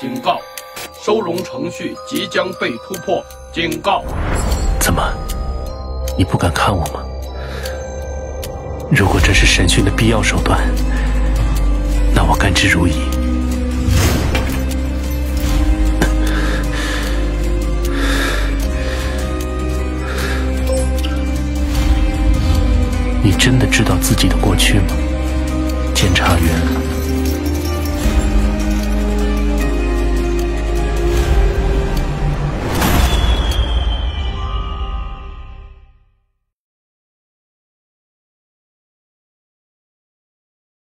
警告。收容程序即将被突破。警告。怎么？你不敢看我吗？如果这是审讯的必要手段那我甘之如饴。你真的知道自己的过去吗？